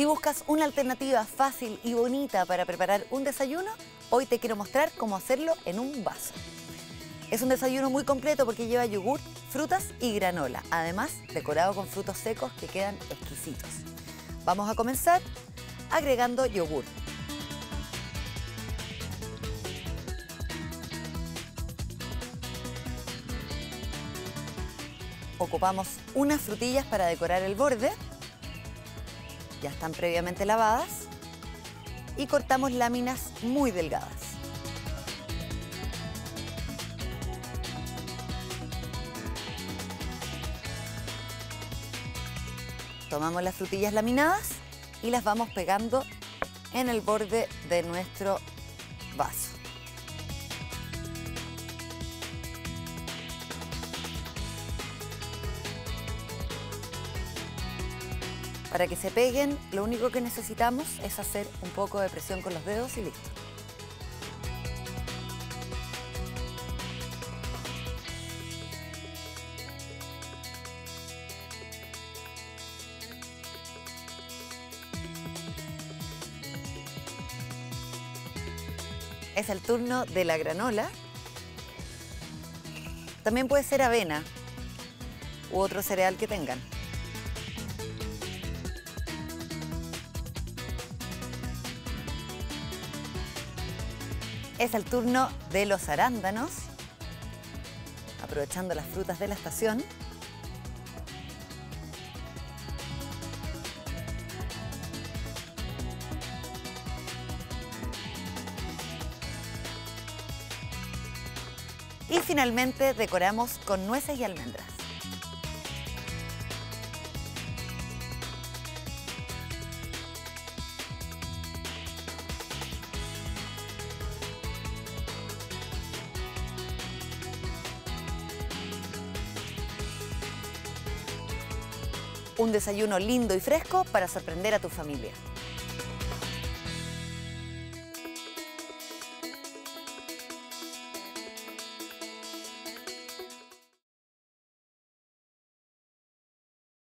Si buscas una alternativa fácil y bonita para preparar un desayuno, hoy te quiero mostrar cómo hacerlo en un vaso. Es un desayuno muy completo porque lleva yogur, frutas y granola, además decorado con frutos secos que quedan exquisitos. Vamos a comenzar agregando yogur. Ocupamos unas frutillas para decorar el borde. Ya están previamente lavadas. Y cortamos láminas muy delgadas. Tomamos las frutillas laminadas y las vamos pegando en el borde de nuestro vaso. Para que se peguen, lo único que necesitamos es hacer un poco de presión con los dedos y listo. Es el turno de la granola. También puede ser avena u otro cereal que tengan. Es el turno de los arándanos, aprovechando las frutas de la estación. Y finalmente decoramos con nueces y almendras. Un desayuno lindo y fresco para sorprender a tu familia.